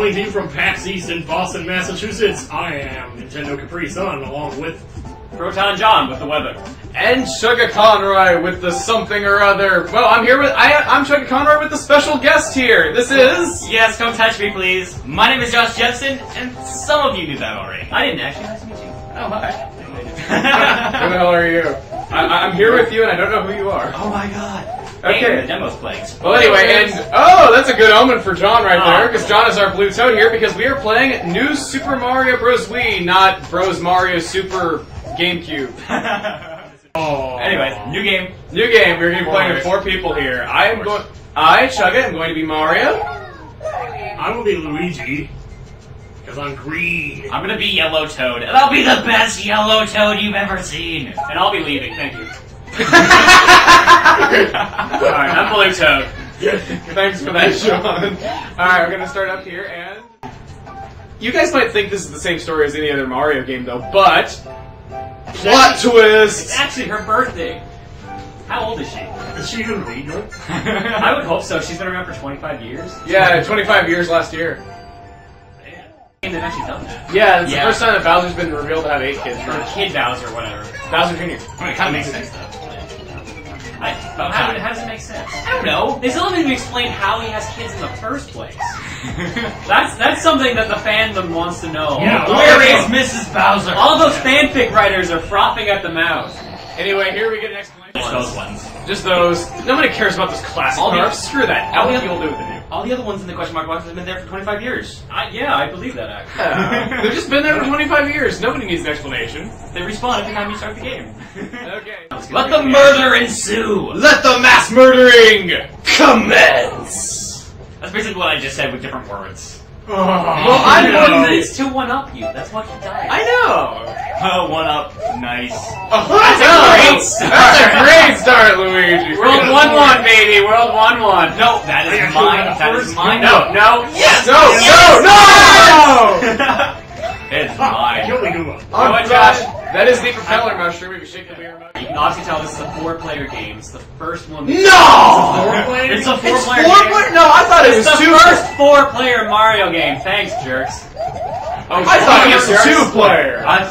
Coming to you from PAX East in Boston, Massachusetts, I am Nintendo Capri Sun, along with Proton Jon with the weather. And Chugga Conroy with the something or other. Well, I'm here with I, I'm Chugga Conroy with the special guest here. This is. Yes, don't touch me, please. My name is Josh Jepson, and some of you knew that already. I didn't actually. Nice to meet you. Oh hi. Who the hell are you? I, I'm here with you, and I don't know who you are. oh my god. Okay. Hey, the demo's playing. Well, anyway, and oh, that's a good omen for Jon right there, ah. because Jon is our blue toad here, because we are playing New Super Mario Bros. Wii, not Bros. Mario Super GameCube. oh, Anyways, new game. New game. We're going to be playing with four people here. I am going. I, Chugga, am going to be Mario. I will be Luigi because I'm green. I'm gonna be Yellow Toad, and I'll be the best Yellow Toad you've ever seen. And I'll be leaving. Thank you. Alright, I'm Blue Toad. Thanks for that, Sean. Alright, we're gonna start up here, and. You guys might think this is the same story as any other Mario game, though, but. Plot It's twist! It's actually her birthday. How old is she? Is she even legal? I would hope so. She's been around for 25 years. Yeah, 25 years last year. Man. They've actually done that. Yeah, it's Yeah. the first time that Bowser's been revealed to have eight kids. Or Kid Bowser, whatever. Bowser Jr. I mean, it kind of makes sense, though. I, but how, how does it make sense? I don't know. They still haven't even explained how he has kids in the first place. that's that's something that the fandom wants to know. Yeah, Where well, is Mrs. Bowser? All those fanfic writers are frothing at the mouth. Anyway, here we get an explanation. Just those ones. Just those. Nobody cares about those classic All. Screw that. all All the- the people do with the new. All the other ones in the question mark box have been there for 25 years. I, yeah, I believe that actually. Yeah. They've just been there for 25 years. Nobody needs an explanation. they respawn every time you start the game. Okay. Let the murder ensue. Let the mass murdering commence! That's basically what I just said with different words. Oh, Well, I no. know. One needs to one up you. That's what he died. I know! Oh, one up. Nice. Oh, That's a great start. That's a great start, Luigi. World Freaking- one one, baby. World one one. No, that I is mine. That is mine. No, no. Yes. No, no, no! it's mine. kill me, Goomba. You know what, Oh, Josh? That is the propeller mushroom. If you shake the beer mug. You can obviously tell this is a four-player game. It's the first one. No! Four-player? It's a four-player four game. player? No, I thought it It's was the two. first four-player Mario game. Thanks, jerks. Oh, I thought it was jerks. two player. I-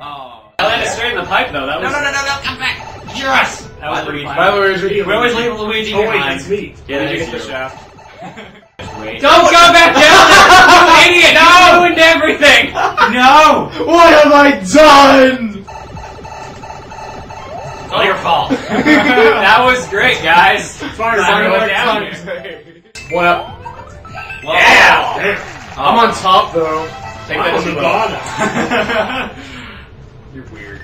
oh. I landed straight in the pipe though. That was No, no, no, no, no, come back. Yes. That was Luigi. By Luigi. We always leave Luigi Oh wait, behind. that's me. Yeah, Did that you get the shaft? Don't go back down there, you idiot! You ruined everything. No. What have I done? It's all your fault. that was great, guys. Fire, Time to Mario. go down here. One up. Whoa. Yeah! I'm on top though. Take I'm that on as the You're weird.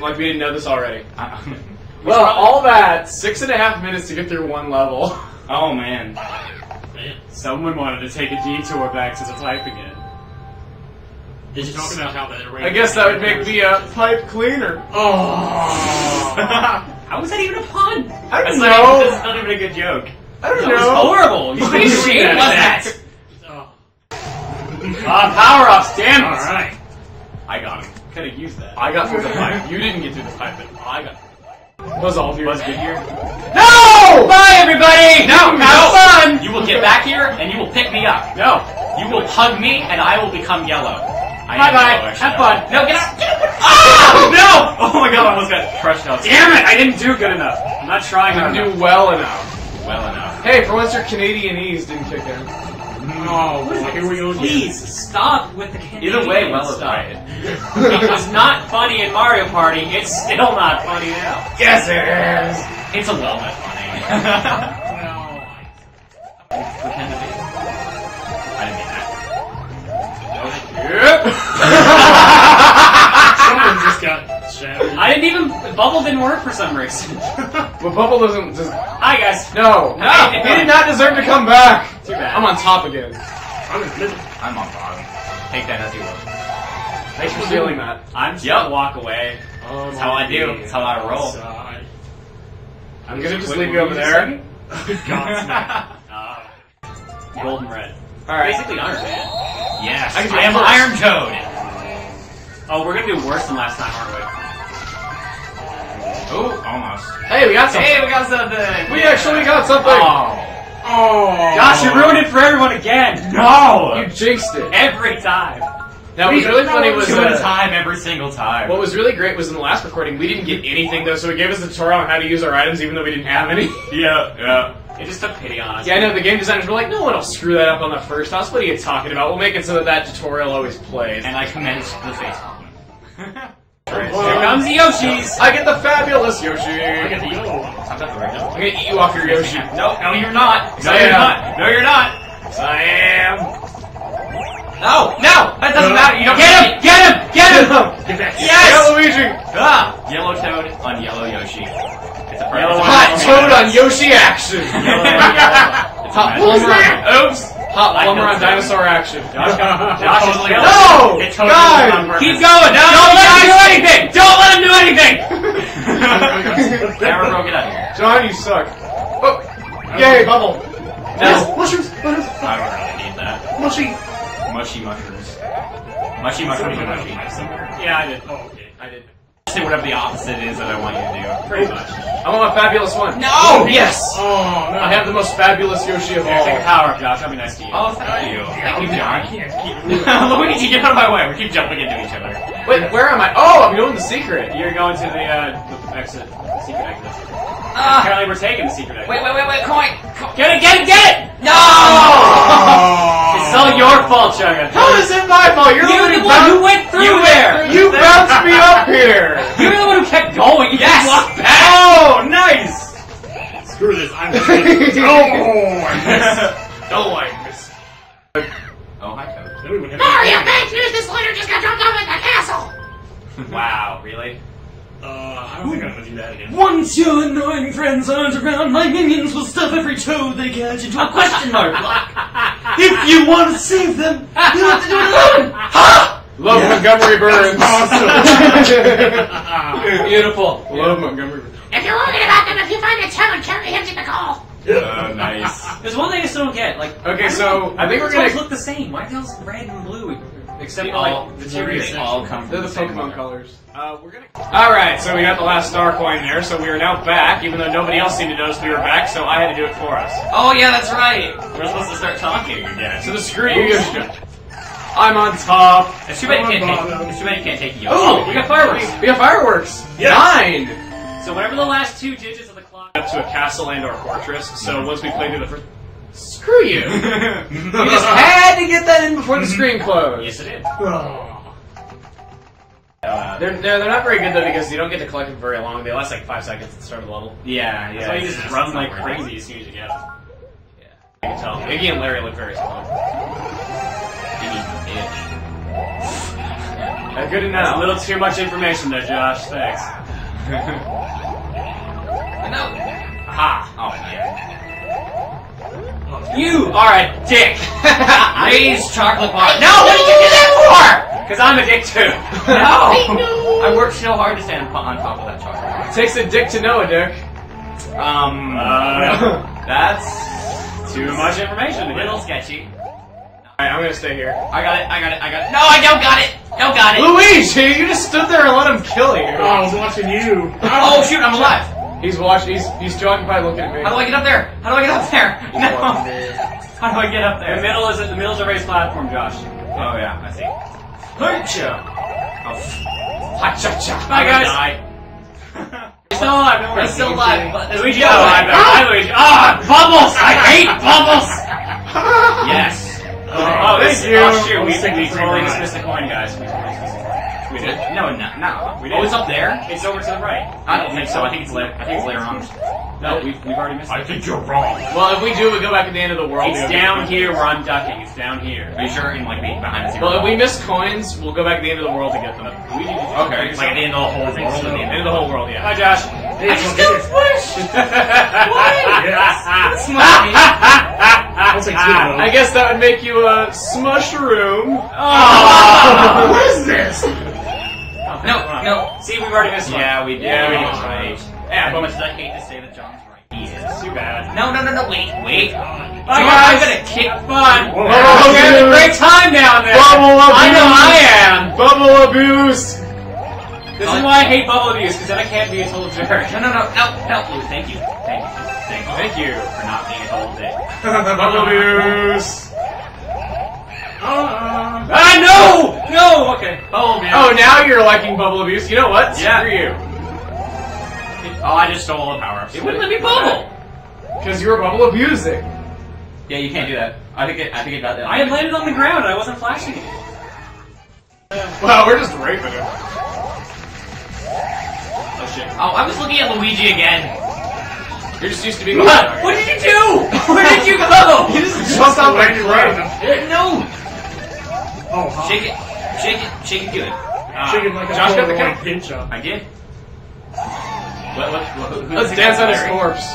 Like we didn't know this already. well, Well, all that six and a half minutes to get through one level. oh man, Man, someone wanted to take a detour back to the pipe again. did you talk about how that? I guess that would make me a pipe cleaner. Oh. How was that even a pun? I don't That's know. Not even, that's not even a good joke. I don't That was know. horrible. You should be Why ashamed of that? That. oh. Ah, power ups, damn it! All right. I got him. Could have used that. I got through the pipe. You didn't get through the pipe, but I got. Was all Buzz here? No! Bye, everybody! No, have no. fun! You will get back here and you will pick me up. No, you will hug me and I will become yellow. I Bye am bye. yellow, actually. Have fun. No, get out. Get out. Ah! No! Oh my god, I almost got crushed out. Damn it! I didn't do good enough. I'm not trying hard Didn't enough. do well enough. well enough. Hey, for once your Canadianese didn't kick in. Oh, boy, here we go again. Please stop with the Either way, well stop. is it was not funny in Mario Party. It's still not funny now. Yes, it is. It's a little bit funny. Well, Pretend to be. I didn't mean that. Yep. someone just got shattered. I didn't even. Bubble didn't work for some reason. but Bubble doesn't. Just, Hi guys. no, No. he, he did not deserve to come back. Too bad. I'm on top again. I'm in the middle. I'm on bottom. Take that as you will. Thanks for stealing that. I'm just gonna walk away. Um, That's how I do. That's how I roll. Side. I'm gonna just leave you over you there. saying? Godsmack. Ah. Golden red. All right. Basically Iron Man. Yes. I can do I am first. Iron Toad. Oh, we're gonna do worse than last time, aren't we? Oh, almost. Hey, we got something. Hey, we got something. We actually got something. Oh. Oh. Josh Josh, you ruined it for everyone again. No! You jinxed it. Every time. Now, what was really funny was Two at a uh, time, every single time. what was really great was in the last recording we didn't get anything though, so he gave us a tutorial on how to use our items even though we didn't have any. yeah, yeah. It just took pity on us. yeah, I know the game designers were like, no one will screw that up on the first house. What are you talking about? We'll make it so that that tutorial always plays. And I commenced the face palm. Here comes the Yoshis. I get the fabulous Yoshi. I'm the yo. I've got the right gonna eat you off your Yoshi. No, no, you're not. No, you're not. No, you're not. I am. No, no, that doesn't matter. You don't Get him! Get him! Get him! Get back. Yes! Yeah, Luigi. Ah, yellow toad on yellow Yoshi. It's a Yellow Hot toad on Yoshi action. It's Hot plumber. Oops. Hot plumber on dinosaur action. Josh, Josh is like, No! It totally Guys! was on purpose. Keep going. No, Don't let him do anything! Don't let him do anything! Camera bro, get out of here. Jon, you suck. Oh, yay, bubble. Yes, mushrooms, mushrooms, I don't really need that. mushy. Mushy mushrooms. Mushy mushrooms are mushy. Yeah, I did. Oh, okay. I did. Say whatever the opposite is that I want you to do. Pretty much. I want my fabulous one. No! Yes! Oh, no. I have the most fabulous Yoshi of all. take a power up, Josh. I'll be nice to you. Oh, thank you. Thank you, I can't keep Luigi, get out of my way. We keep jumping into each other. Wait, where am I? Oh, I'm going to the secret. You're going to the, uh, the exit, the secret exit. Ah. Apparently we're taking the secret exit. Wait, wait, wait, wait, coin! Co- Get it, get it, get it! No! It's all your fault, Chugga. How is it my fault? You're You're the the one one who who went through You there! You bounced me up here. You're the one who kept going. You Yes! walked back. Oh, nice! Screw this. I'm going Oh, I missed. No, I Once your annoying friends aren't around, my minions will stuff every toad they catch into a question mark block. if you want to save them, you have to do it alone. Ha! Love Montgomery Burns. awesome. Beautiful. Love Montgomery Burns. If you're worried about them, if you find a toad, carry him to the call. Oh, nice. There's one thing I still don't get. Like, Okay, so I think we're gonna. look the same. Why are they all red and blue? Except They for all, like the they all come from They're the same Pokemon mother. colors. Uh, we're gonna. All right, so we got the last star coin there. So we are now back, even though nobody else seemed to notice we were back. So I had to do it for us. Oh, yeah, that's right. We're supposed to start talking again. So the screw you, Yoshi. I'm on top. It's too bad you can't take. It's too bad you can't take you. Oh, we got fireworks. We got fireworks. Yes. Nine. So whatever the last two digits of the clock. Up to a castle and or fortress. So once we play through the first. Screw you. you just had to get that in before the screen closed. Yes, it is. Oh. Uh, They're, they're, they're not very good though because you don't get to collect them very long. They last like five seconds at the start of the level. yeah, yeah. So you just run like crazy as soon as you get them. Yeah, I can tell. Iggy and Larry look very slow. Iggy, itch. Uh, good That's enough. a little too much information there, Josh. Thanks. No. Aha. Yeah. You are a dick. Raise chocolate bar. No, what did you do that for? Because I'm a dick too. No. I worked so hard to stand on top of that chocolate bar. Takes a dick to know a dick. Um, Uh, that's too much information. a little sketchy. Alright, I'm gonna stay here. I got it. I got it. I got it. No, I don't got it. Don't got it. Luigi, you just stood there and let him kill you. Oh, I was watching you. Oh shoot, I'm alive. He's watching. He's he's too occupied looking at me. How do I get up there? How do I get up there? No. How do I get up there? The middle is a, the middle's a raised platform, Josh. Oh yeah, I see. Hurtcha. Oh, Ha cha cha. Bye, guys. die. You're still alive. Don't worry. Still alive, but there's Luigi's no still alive. way. though. Hi, Luigi. Ah, bubbles. I hate bubbles. Yes. Oh, thank this, you. Oh, shoot. We, I'll we take totally the just green missed the coin, guys. We totally just missed the coin. We did? No, no, no. Oh, we Oh, it's up there. It's over to the right. I don't think so. I think it's later. I think it's later on. No, we've, we've already missed I it. think you're wrong. Well, if we do, we go back at the end of the world. It's down here where I'm ducking. It's down here. Are you sure? In like being behind the zero. Well, if we miss coins, we'll go back at the end of the world to get them. We need to Okay. Like at the end of the whole think world. so. at the End end of the whole world, yeah. Hi, Josh. Hey, I just got Yes. I'll take two of I guess that would make you a smushroom. Oh. oh. What is this? No, no. See, we've already missed one. Yeah, we did. Yeah, we Oh, right. Yeah, but much as I hate to say that Jon's right, he is. Too bad. No, no, no, no. Wait, wait. Jon, guys. I'm gonna kick. Fun. Whoa. We're having a great time down there. Bubble abuse. I know. I am. Bubble abuse. This is why I hate bubble abuse, because then I can't be a total jerk. No, no, no, no, no. Lou, Thank you. Thank you. Thank you Thank you. for not being a whole dick. Bubble Abuse. Ah. Ah, no! No, okay. Oh, man. Oh, now you're liking Bubble Abuse. You know what? Yeah. Screw you. Oh, I just stole all the power ups. It wouldn't let me bubble. Because you were Bubble Abusing. Yeah, you can't do that. I think it, I think it got that. I had landed on the ground. I wasn't flashing it. Wow, we're just raping him. Oh shit. Oh, I was looking at Luigi again. You're just used to being What? What did you do? Where did you go? You just jumped off my Right in cliff. No. Oh, huh. Shake it, shake it, shake it good. Ah, Shaking like a Josh got the Polaroid count. pinch up. I did. What? What? what Let's dance on his corpse.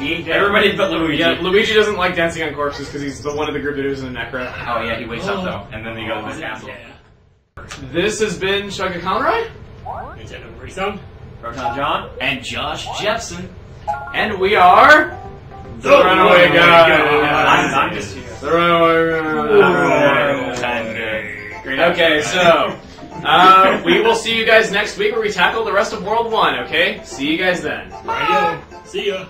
He ain't dead. Everybody but Luigi. Yeah, Luigi doesn't like dancing on corpses because he's the one of the group that is in the necro. Oh yeah, he wakes up though, and then they go to the castle. Yeah. This has been Chugga Conroy, Nintendo Free Proton Jon. And Josh Jepson. and we are The Runaway Guys. I'm, just here. the Runaway. Great. Okay, so uh, we will see you guys next week where we tackle the rest of World One. Okay, see you guys then. Radio. See ya.